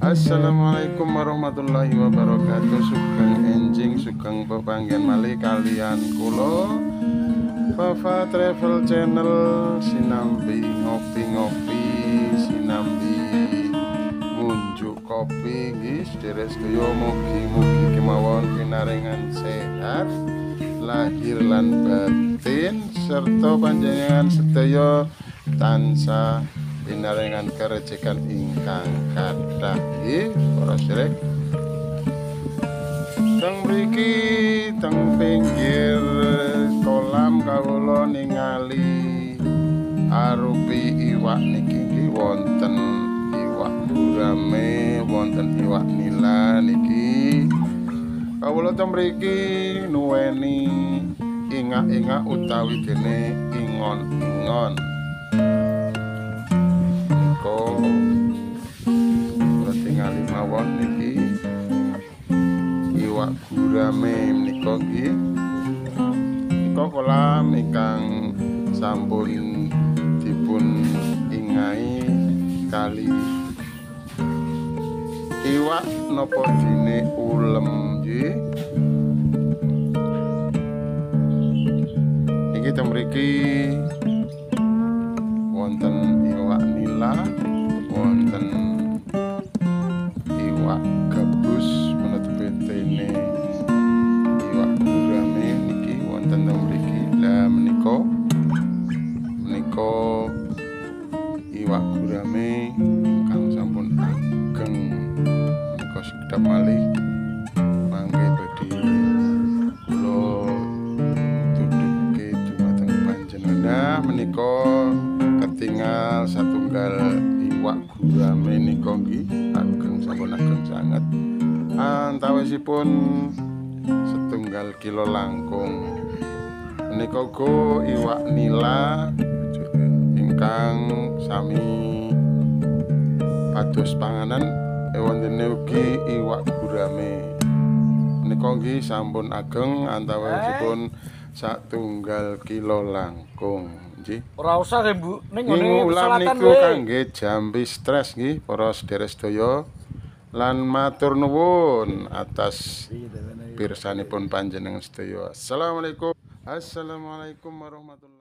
Assalamualaikum warahmatullahi wabarakatuh. Sugeng enjing sugeng pepanggian malih kalian kulo Fafa Travel Channel sinambi ngopi-ngopi sinambi ngunjuk kopi nggih sedherek sedaya mugi-mugi kemawon pinaringan sehat lahir lan batin serta panjenengan sedaya tansah pinaringan kerecekan ingkang kathah para sedherek teng mriki teng pinggir kolam kawula ningali arupi iwak niki nggih wonten iwak gurame wonten iwak nila niki. Kawula teng mriki nuweni ingak-ingak utawi dene ingon-ingon iwak gurame menika nggih. Menika kolam ingkang sampun dipun ingai kali. Iwak napa dene ulem nggih? Iki teng menika iwak gurame ingkang sampun ageng menika sekedap malih mangke badhe kula tutuke dumateng panjenengan. Menika ketinggal satunggal iwak gurame nika nggih ageng sampun ageng sanget. Antawisipun setunggal kilo langkung. Menika go iwak nila ingkang sami pados panganan ewontene ugi iwak gurame menika nggih sampun ageng antawisipun satunggal kilo langkung nggih Ora usah ya, Bu. Ning ngene ulam niku kangge jambi stres nggih para sedherek sedaya lan matur nuwun atas pirsanipun panjenengan sedaya. Assalamualaikum. Assalamualaikum warahmatullahi